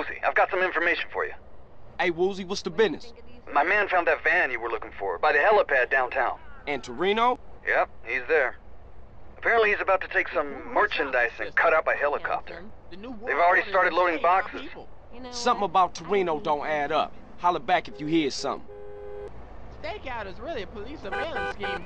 Woozie. I've got some information for you. Hey, Woozie, what's the business? My man found that van you were looking for by the helipad downtown. And Toreno? Yep, he's there. Apparently he's about to take some merchandise and cut up a helicopter. They've already started loading boxes. Something about Toreno don't add up. Holler back if you hear something. Stakeout is really a police surveillance scheme.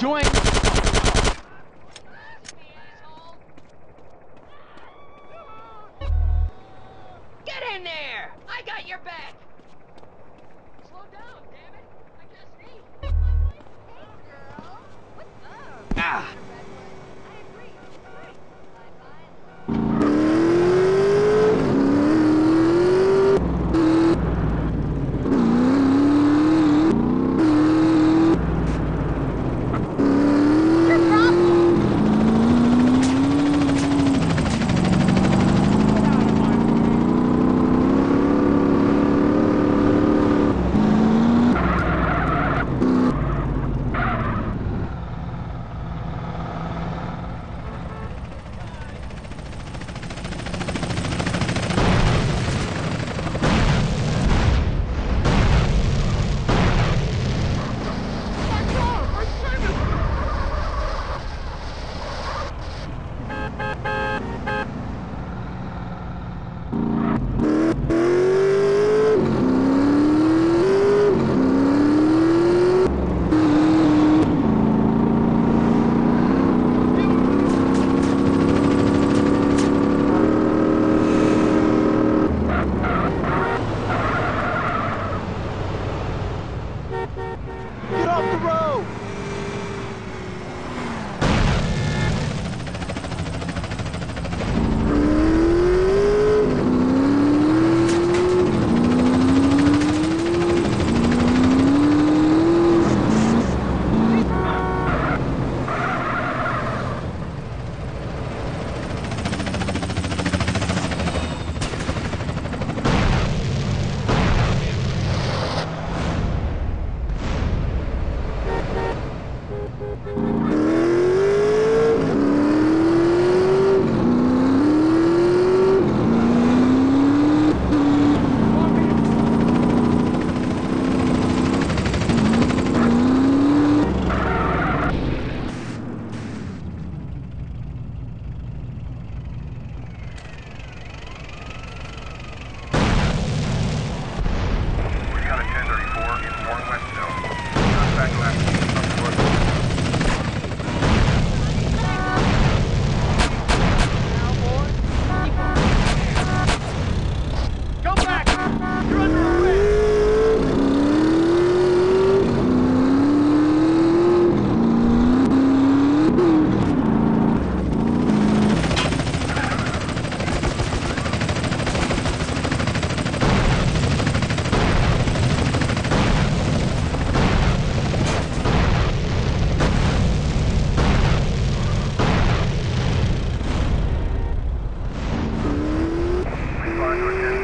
doing? Get in there! I got your back! Slow down, damn it! I just need... Ah!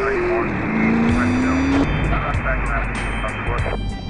Three, four, two, one, two. to up, up,